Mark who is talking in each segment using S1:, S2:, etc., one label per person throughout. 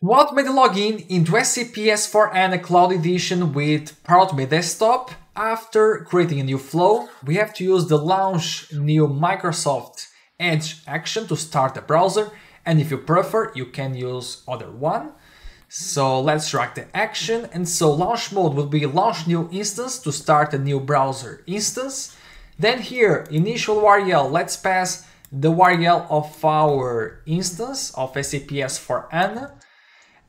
S1: To automate the login into SAP S4HANA Cloud Edition with Power Automate Desktop, after creating a new flow, we have to use the launch new Microsoft Edge action to start the browser. And if you prefer, you can use other one. So let's drag the action. And so launch mode will be launch new instance to start a new browser instance. Then here, initial URL, let's pass the URL of our instance of SAP S4HANA.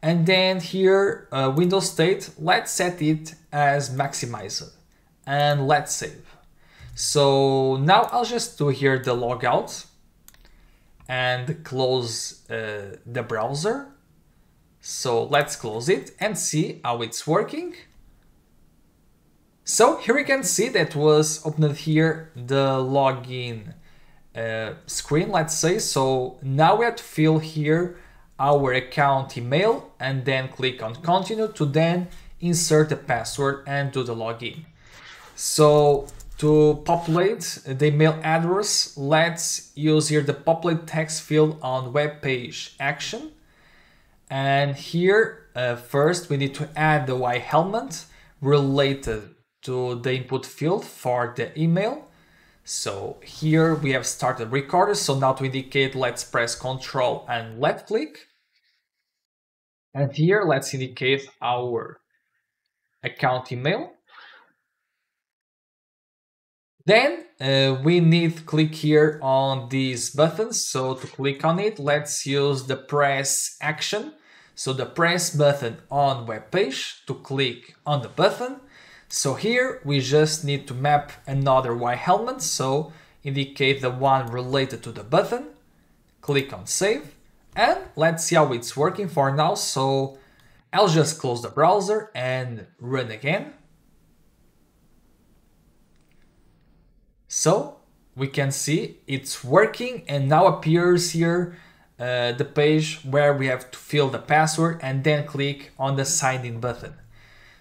S1: And then here, uh, Windows state, let's set it as maximizer and let's save. So now I'll just do here the logout and close uh, the browser. So let's close it and see how it's working. So here we can see that was opened here the login uh, screen, let's say. So now we have to fill here our account email and then click on continue to then insert the password and do the login. So to populate the email address, let's use here the populate text field on web page action. And here, uh, first we need to add the UI element related to the input field for the email. So here we have started recorder. So now to indicate, let's press Control and left click. And here, let's indicate our account email. Then uh, we need click here on these buttons. So to click on it, let's use the press action. So the press button on web page to click on the button. So here we just need to map another UI element. So indicate the one related to the button. Click on save. And let's see how it's working for now. So I'll just close the browser and run again. So we can see it's working and now appears here uh, the page where we have to fill the password and then click on the sign in button.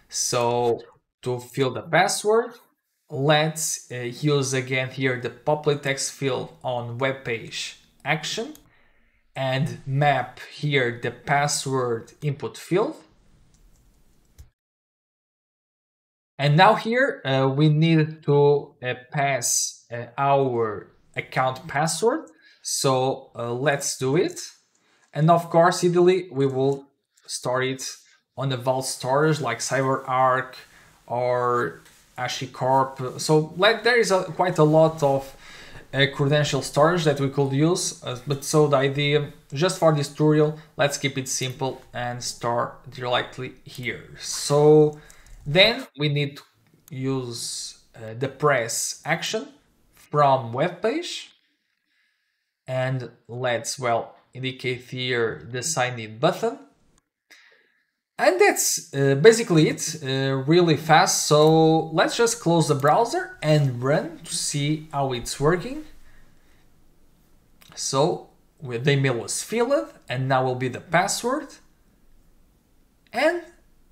S1: So to fill the password, let's uh, use again here the populate text field on web page action and map here the password input field. And now here uh, we need to uh, pass uh, our account password. So uh, let's do it. And of course, ideally, we will store it on the vault storage like CyberArk or HashiCorp. So like there is a, quite a lot of a credential storage that we could use. Uh, but so the idea, just for this tutorial, let's keep it simple and store directly here. So then we need to use uh, the press action from web page. And let's, well, indicate here the sign in button. And that's uh, basically it, uh, really fast. So let's just close the browser and run to see how it's working. So the email was filled and now will be the password. And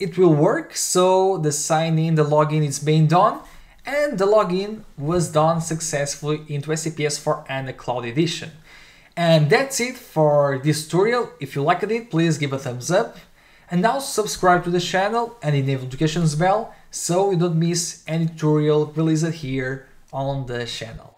S1: it will work. So the sign in, the login is being done and the login was done successfully into SAP S4HANA Cloud Edition. And that's it for this tutorial. If you liked it, please give a thumbs up and now subscribe to the channel and enable notifications bell so you don't miss any tutorial released here on the channel.